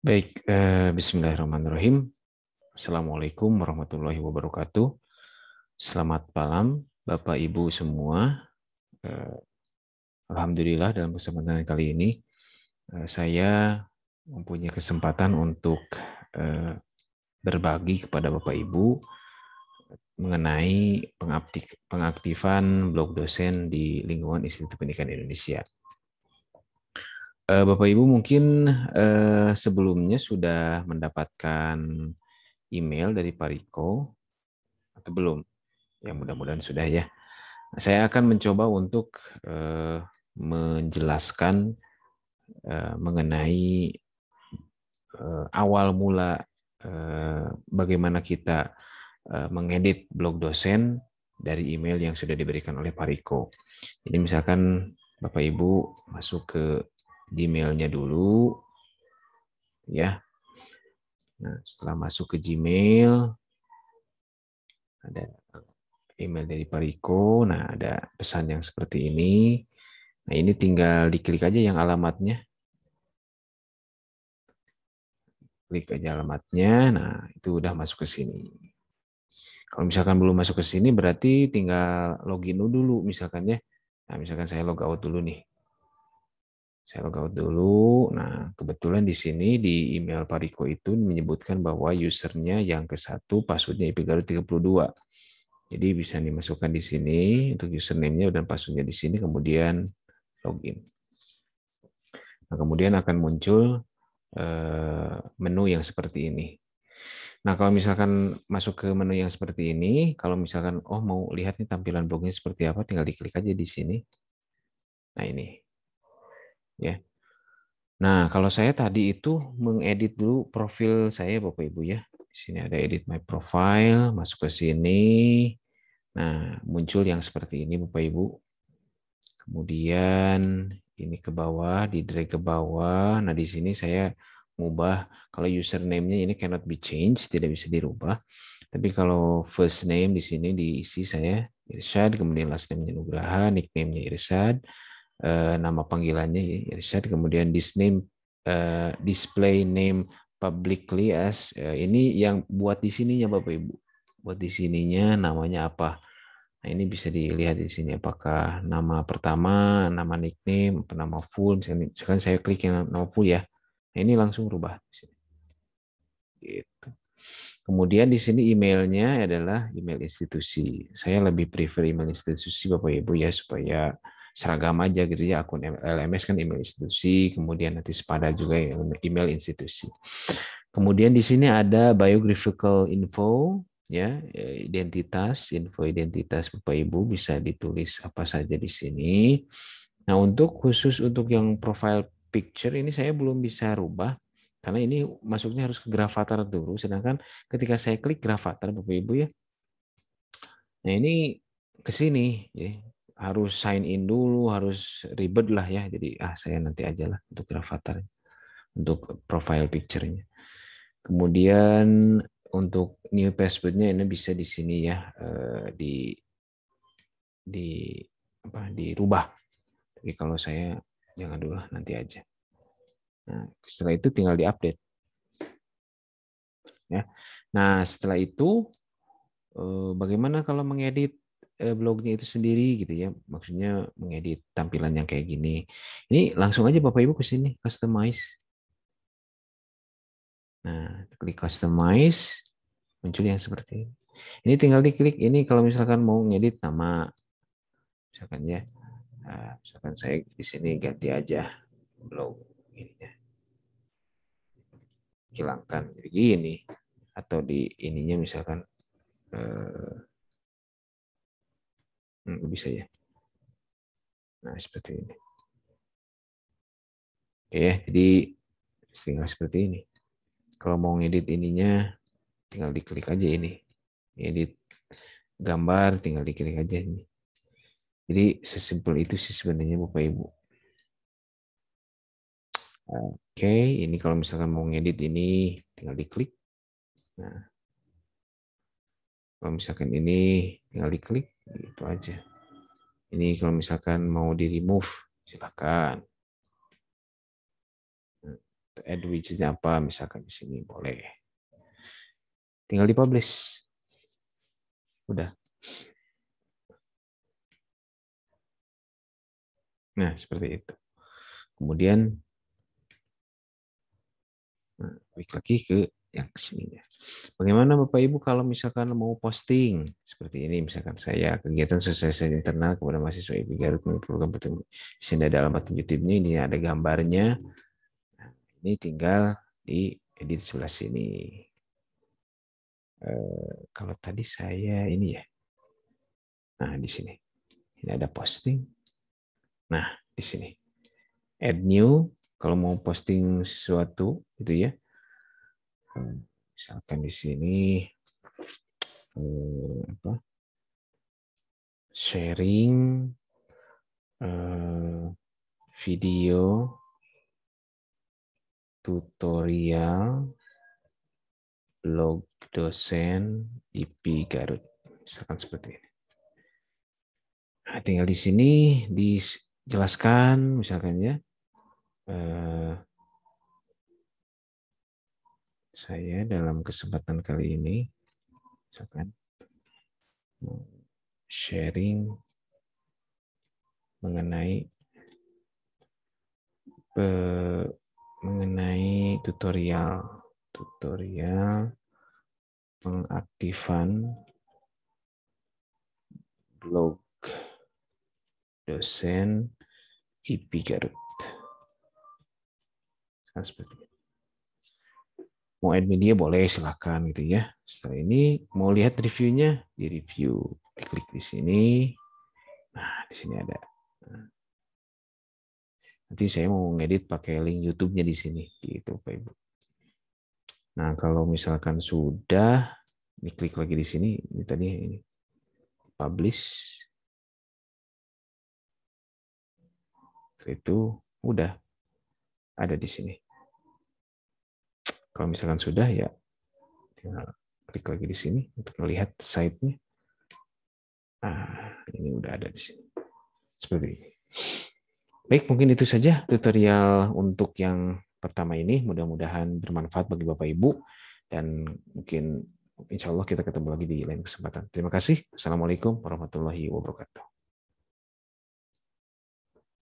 Baik, eh, Bismillahirrahmanirrahim. Assalamualaikum warahmatullahi wabarakatuh. Selamat malam, Bapak Ibu semua. Eh, Alhamdulillah dalam kesempatan kali ini eh, saya mempunyai kesempatan untuk eh, berbagi kepada Bapak Ibu mengenai pengaktifan blog dosen di lingkungan Institut Pendidikan Indonesia. Eh, Bapak Ibu mungkin eh, sebelumnya sudah mendapatkan email dari Pariko atau belum? Ya mudah-mudahan sudah ya. Saya akan mencoba untuk eh, menjelaskan mengenai awal mula bagaimana kita mengedit blog dosen dari email yang sudah diberikan oleh Pariko. Jadi misalkan Bapak Ibu masuk ke Gmail-nya dulu. Ya. Nah, setelah masuk ke Gmail, ada email dari Pariko. Nah, ada pesan yang seperti ini. Nah, ini tinggal diklik aja yang alamatnya. Klik aja alamatnya. Nah, itu udah masuk ke sini. Kalau misalkan belum masuk ke sini, berarti tinggal login dulu misalkan ya. Nah, misalkan saya log out dulu nih. Saya logout dulu. Nah, kebetulan di sini di email Pariko itu menyebutkan bahwa usernya yang ke satu passwordnya IPGaru 32. Jadi bisa dimasukkan di sini untuk username-nya dan passwordnya di sini, kemudian login. Nah, kemudian akan muncul eh, menu yang seperti ini. Nah, kalau misalkan masuk ke menu yang seperti ini, kalau misalkan oh mau lihat nih tampilan blognya seperti apa, tinggal diklik aja di sini. Nah, ini ya. Nah, kalau saya tadi itu mengedit dulu profil saya Bapak Ibu ya. Di sini ada edit my profile, masuk ke sini. Nah, muncul yang seperti ini Bapak Ibu. Kemudian ini ke bawah, di drag ke bawah. Nah, di sini saya mengubah kalau username-nya ini cannot be changed, tidak bisa dirubah. Tapi kalau first name di sini diisi saya Irsyad, kemudian last name-nya Nugraha, nickname-nya Irsyad, uh, nama panggilannya ya, Irsyad. Kemudian this name uh, display name publicly as uh, ini yang buat di sininya Bapak Ibu. Buat di sininya namanya apa? Nah ini bisa dilihat di sini apakah nama pertama nama nickname nama full. Misalnya sekarang saya klik yang nama full ya. Nah, ini langsung rubah di sini. Gitu. Kemudian di sini emailnya adalah email institusi. Saya lebih prefer email institusi Bapak Ibu ya supaya seragam aja gitu. Ya akun LMS kan email institusi kemudian nanti sepada juga email institusi. Kemudian di sini ada biographical info ya identitas info identitas bapak ibu bisa ditulis apa saja di sini. Nah untuk khusus untuk yang profile picture ini saya belum bisa rubah karena ini masuknya harus ke Gravatar dulu. Sedangkan ketika saya klik Gravatar bapak ibu ya nah ini ke sini ya harus sign in dulu, harus ribet lah ya. Jadi ah saya nanti aja lah untuk avatar, untuk profile picture-nya. Kemudian untuk new password-nya ini bisa di sini ya eh, di di apa dirubah. Tapi kalau saya jangan dulu nanti aja. Nah, setelah itu tinggal diupdate. Ya. Nah, setelah itu eh, bagaimana kalau mengedit blognya itu sendiri gitu ya. Maksudnya mengedit tampilan yang kayak gini. Ini langsung aja bapak ibu ke sini customize. Nah klik customize muncul yang seperti ini. Ini tinggal diklik. Ini kalau misalkan mau ngedit nama misalkan ya. Nah, misalkan saya di sini ganti aja blog ini ya hilangkan jadi atau di ininya misalkan eh, Hmm, bisa ya. Nah, seperti ini. Oke, jadi tinggal seperti ini. Kalau mau ngedit ininya, tinggal diklik aja ini. Edit gambar, tinggal diklik aja ini. Jadi sesimpel itu sih sebenarnya Bapak Ibu. Oke, ini kalau misalkan mau ngedit ini, tinggal diklik. Nah, kalau misalkan ini tinggal diklik, itu aja. Ini kalau misalkan mau di remove, silakan. Nah, add widgetnya apa, misalkan di sini boleh. Tinggal di publish. Udah. Nah, seperti itu. Kemudian nah, klik lagi ke yang ke sininya. Bagaimana Bapak Ibu kalau misalkan mau posting seperti ini, misalkan saya kegiatan sosialisasi internal kepada mahasiswa IPB Garut program bertemu. Di sini ada alamat YouTube-nya, ini ada gambarnya. Nah, ini tinggal di edit sebelah sini. Eh, kalau tadi saya ini ya, nah di sini, ini ada posting. Nah di sini, add new. Kalau mau posting sesuatu, itu ya, misalkan di sini eh, apa? Sharing eh, video tutorial blog dosen IP Garut. Misalkan seperti ini. Nah, tinggal di sini dijelaskan misalkan ya eh, saya dalam kesempatan kali ini misalkan sharing mengenai mengenai tutorial tutorial pengaktifan blog dosen IP Garut. Nah, seperti itu mau add media boleh silahkan gitu ya. Setelah ini mau lihat reviewnya di review, klik di sini. Nah di sini ada. Nanti saya mau ngedit pakai link YouTube-nya di sini, gitu Pak Ibu. Nah kalau misalkan sudah, ini klik lagi di sini. Ini tadi ini publish. Itu udah ada di sini. Kalau misalkan sudah ya tinggal klik lagi di sini untuk melihat site-nya. Nah, ini udah ada di sini. Seperti ini. Baik, mungkin itu saja tutorial untuk yang pertama ini. Mudah-mudahan bermanfaat bagi Bapak Ibu dan mungkin insya Allah kita ketemu lagi di lain kesempatan. Terima kasih. Assalamualaikum warahmatullahi wabarakatuh.